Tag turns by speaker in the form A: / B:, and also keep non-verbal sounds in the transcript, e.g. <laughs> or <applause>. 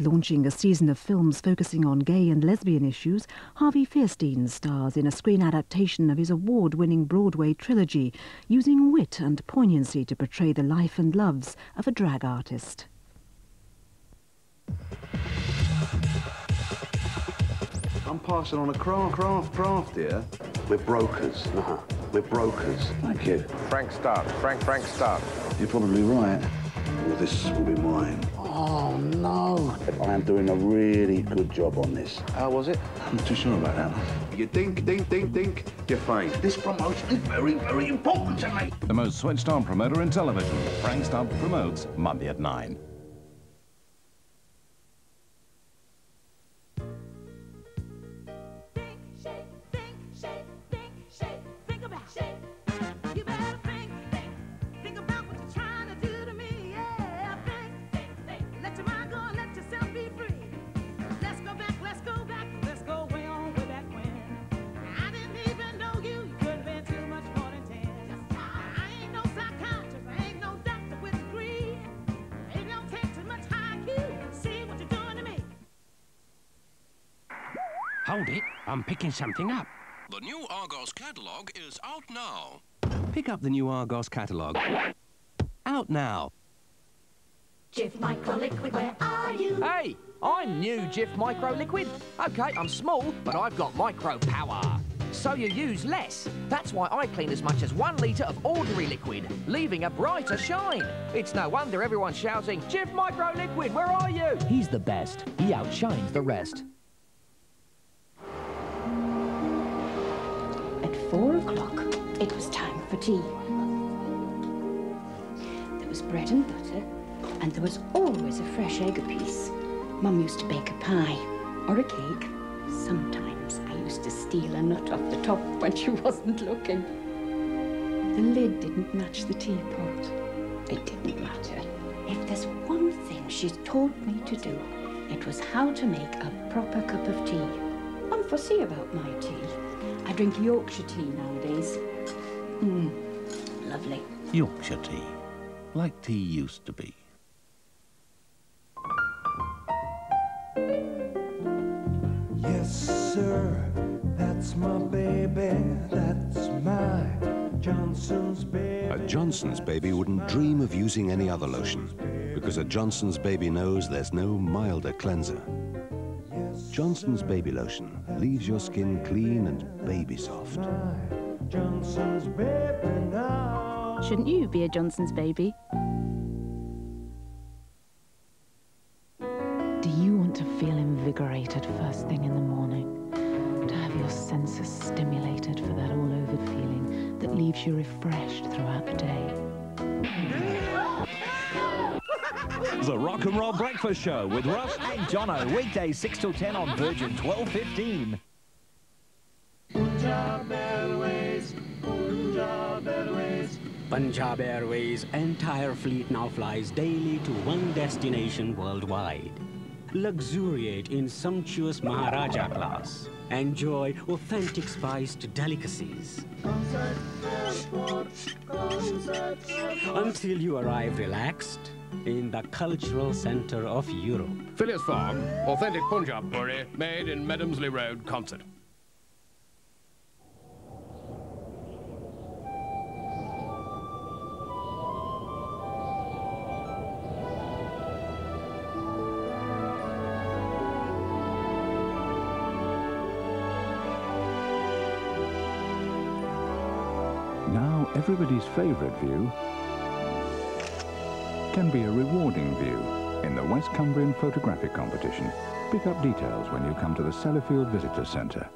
A: Launching a season of films focusing on gay and lesbian issues, Harvey Fierstein stars in a screen adaptation of his award winning Broadway trilogy, using wit and poignancy to portray the life and loves of a drag artist.
B: I'm passing on a craft, craft, craft here.
C: We're brokers. Uh-huh. We're brokers.
B: Thank you.
D: Frank Stark. Frank, Frank Stark.
B: You're probably right.
C: Well, this will be mine.
B: Oh, no.
C: I am doing a really good job on this.
B: How was it?
C: I'm not too sure about that.
B: You think, think, think, think, you're fine.
C: This promotion is very, very important to me.
E: The most switched on promoter in television, Frank Stubbs promotes Monday at 9.
F: Hold it, I'm picking something up.
G: The new Argos catalogue is out now.
H: Pick up the new Argos catalogue. Out now.
I: Jif Micro Liquid, where are you?
J: Hey, I'm new Jif Micro Liquid. Okay, I'm small, but I've got micro power. So you use less. That's why I clean as much as one litre of ordinary liquid, leaving a brighter shine. It's no wonder everyone's shouting, Jif Micro Liquid, where are you?
K: He's the best. He outshines the rest.
I: Four o'clock, it was time for tea. There was bread and butter, and there was always a fresh egg apiece. Mum used to bake a pie or a cake. Sometimes I used to steal a nut off the top when she <laughs> wasn't looking. The lid didn't match the teapot. It didn't matter. If there's one thing she's taught me to do, it was how to make a proper cup of tea. I'm fussy about my tea. I drink Yorkshire tea nowadays. Mmm, lovely.
L: Yorkshire tea, like tea used to be.
M: Yes, sir, that's my baby, that's my Johnson's baby.
N: A Johnson's baby wouldn't dream of using any other lotion, because a Johnson's baby knows there's no milder cleanser. Johnson's Baby Lotion leaves your skin clean and baby soft.
M: Johnson's baby now.
O: Shouldn't you be a Johnson's baby?
A: Do you want to feel invigorated first thing in the morning? To have your senses stimulated for that all-over feeling that leaves you refreshed throughout the day?
P: The Rock and Roll Breakfast Show with Russ and Jono. Weekdays 6 till 10 on Virgin 1215.
M: Punjab Airways, Punjab Airways.
K: Punjab Airways' entire fleet now flies daily to one destination worldwide. Luxuriate in sumptuous Maharaja class. Enjoy authentic spiced delicacies. Until you arrive relaxed in the cultural center of Europe.
Q: Phileas Fogg, authentic Punjab curry made in Medomsley Road, Consett.
R: Now everybody's favourite view can be a rewarding view in the West Cumbrian Photographic Competition. Pick up details when you come to the Sellafield Visitor Centre.